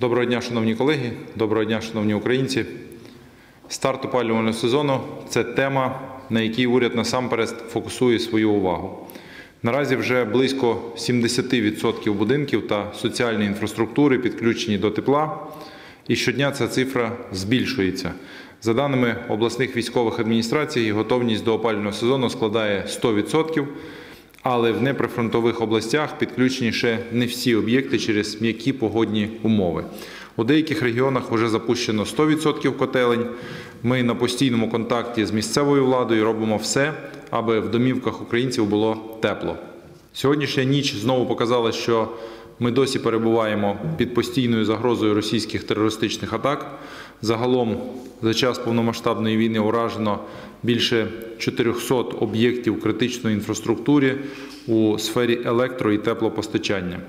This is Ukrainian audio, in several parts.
Доброго дня, шановні колеги, доброго дня, шановні українці. Старт опалювального сезону це тема, на якій уряд насамперед фокусує свою увагу. Наразі вже близько 70% будинків та соціальної інфраструктури підключені до тепла, і щодня ця цифра збільшується. За даними обласних військових адміністрацій, готовність до опалювального сезону складає 100%. Але в неприфронтових областях підключені ще не всі об'єкти через м'які погодні умови. У деяких регіонах вже запущено 100% котелень. Ми на постійному контакті з місцевою владою робимо все, аби в домівках українців було тепло. Сьогоднішня ніч знову показала, що ми досі перебуваємо під постійною загрозою російських терористичних атак. Загалом за час повномасштабної війни уражено більше 400 об'єктів критичної інфраструктури у сфері електро і теплопостачання.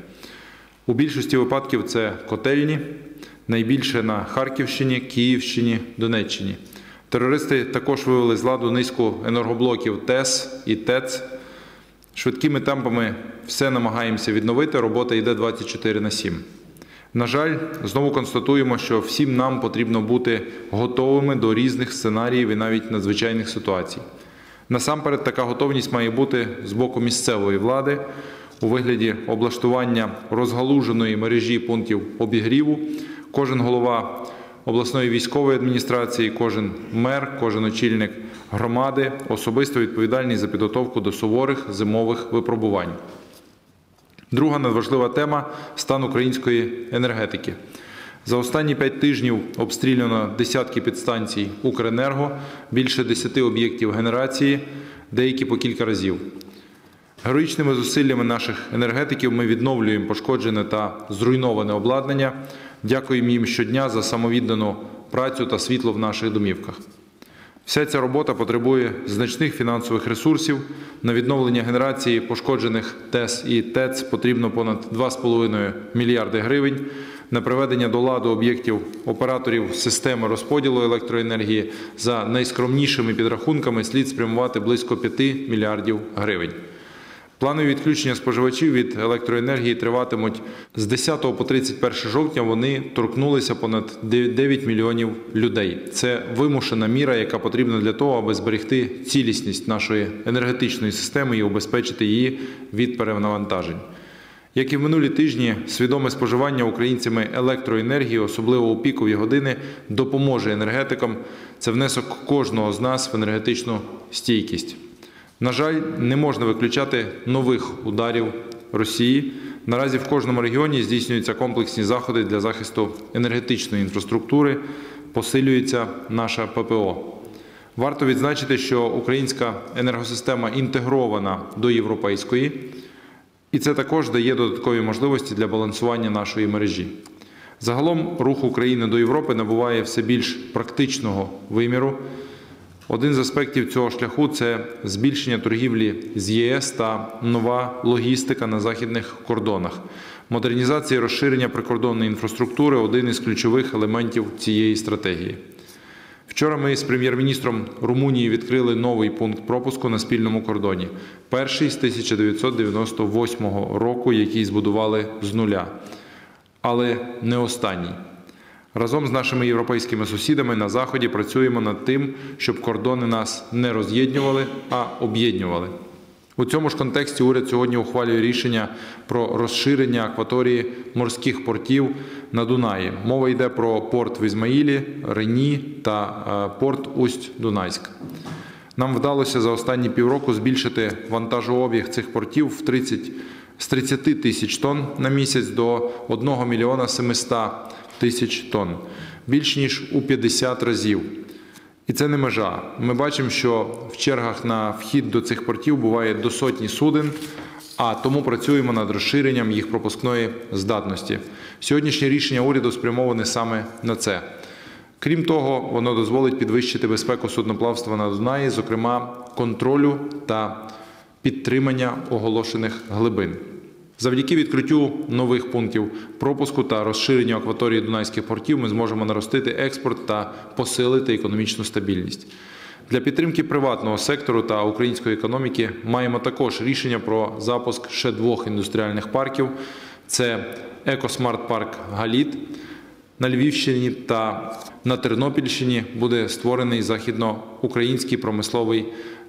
У більшості випадків це котельні, найбільше на Харківщині, Київщині, Донеччині. Терористи також вивели з ладу низку енергоблоків ТЕС і ТЕЦ. Швидкими темпами все намагаємося відновити. Робота йде 24 на 7. На жаль, знову констатуємо, що всім нам потрібно бути готовими до різних сценаріїв і навіть надзвичайних ситуацій. Насамперед, така готовність має бути з боку місцевої влади у вигляді облаштування розгалуженої мережі пунктів обігріву. Кожен голова обласної військової адміністрації, кожен мер, кожен очільник громади особисто відповідальний за підготовку до суворих зимових випробувань. Друга надважлива тема стан української енергетики. За останні п'ять тижнів обстріляно десятки підстанцій Укренерго, більше десяти об'єктів генерації, деякі по кілька разів. Героїчними зусиллями наших енергетиків ми відновлюємо пошкоджене та зруйноване обладнання. Дякуємо їм щодня за самовіддану працю та світло в наших домівках. Вся ця робота потребує значних фінансових ресурсів. На відновлення генерації пошкоджених ТЕС і ТЕЦ потрібно понад 2,5 мільярди гривень. На приведення до ладу об'єктів операторів системи розподілу електроенергії за найскромнішими підрахунками слід спрямувати близько 5 мільярдів гривень. Планові відключення споживачів від електроенергії триватимуть з 10 по 31 жовтня. Вони торкнулися понад 9 мільйонів людей. Це вимушена міра, яка потрібна для того, аби зберегти цілісність нашої енергетичної системи і убезпечити її від перенавантажень. Як і в минулі тижні, свідоме споживання українцями електроенергії, особливо у пікові години, допоможе енергетикам. Це внесок кожного з нас в енергетичну стійкість. На жаль, не можна виключати нових ударів Росії. Наразі в кожному регіоні здійснюються комплексні заходи для захисту енергетичної інфраструктури, посилюється наша ППО. Варто відзначити, що українська енергосистема інтегрована до європейської, і це також дає додаткові можливості для балансування нашої мережі. Загалом рух України до Європи набуває все більш практичного виміру. Один з аспектів цього шляху це збільшення торгівлі з ЄС та нова логістика на західних кордонах. Модернізація і розширення прикордонної інфраструктури один із ключових елементів цієї стратегії. Вчора ми з прем'єр-міністром Румунії відкрили новий пункт пропуску на спільному кордоні, перший з 1998 року, який збудували з нуля, але не останній. Разом з нашими європейськими сусідами на заході працюємо над тим, щоб кордони нас не роз'єднували, а об'єднували. У цьому ж контексті уряд сьогодні ухвалює рішення про розширення акваторії морських портів на Дунаї. Мова йде про порт в Ізмаїлі, Рені та порт Усть-Дунайськ. Нам вдалося за останні півроку збільшити вантажообіг цих портів в 30, з 30 тисяч тонн на місяць до 1 мільйона 700 тисяч тонн, більш ніж у 50 разів. І це не межа. Ми бачимо, що в чергах на вхід до цих портів буває до сотні суден, а тому працюємо над розширенням їх пропускної здатності. Сьогоднішнє рішення уряду спрямоване саме на це. Крім того, воно дозволить підвищити безпеку судноплавства на Дунаї, зокрема контролю та підтримання оголошених глибин. Завдяки відкриттю нових пунктів пропуску та розширенню акваторії Дунайських портів ми зможемо наростити експорт та посилити економічну стабільність. Для підтримки приватного сектору та української економіки маємо також рішення про запуск ще двох індустріальних парків: це EcoSmart Park Галіт На Львівщині та на Тернопільщині буде створений західноукраїнський промисловий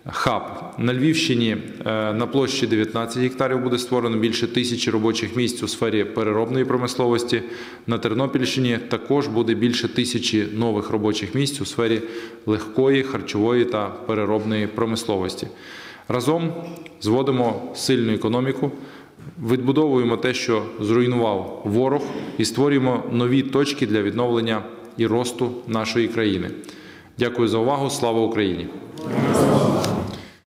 хаб. На Львівщині е, на площі 19 гектарів буде створено більше тисячі робочих місць у сфері переробної промисловості. На Тернопільщині також буде більше тисячі нових робочих місць у сфері легкої, харчової та переробної промисловості. Разом зводимо сильну економіку, відбудовуємо те, що зруйнував ворог, і створюємо нові точки для відновлення і росту нашої країни. Дякую за увагу. Слава Україні!